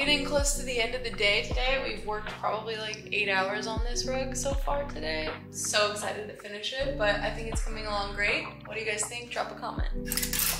getting close to the end of the day today. We've worked probably like eight hours on this rug so far today. So excited to finish it, but I think it's coming along great. What do you guys think? Drop a comment.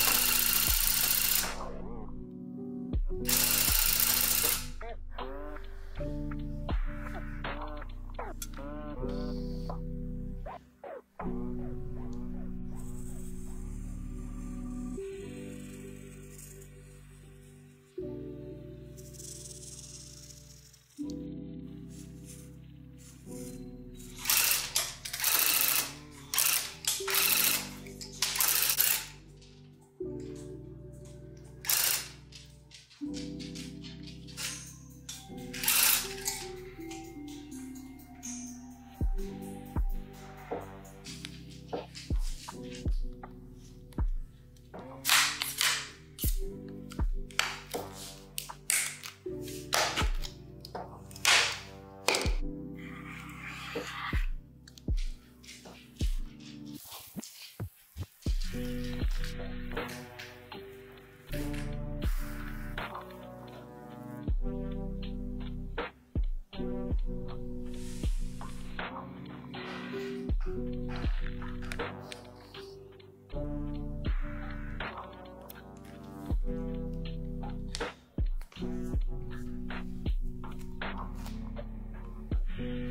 Mm-hmm.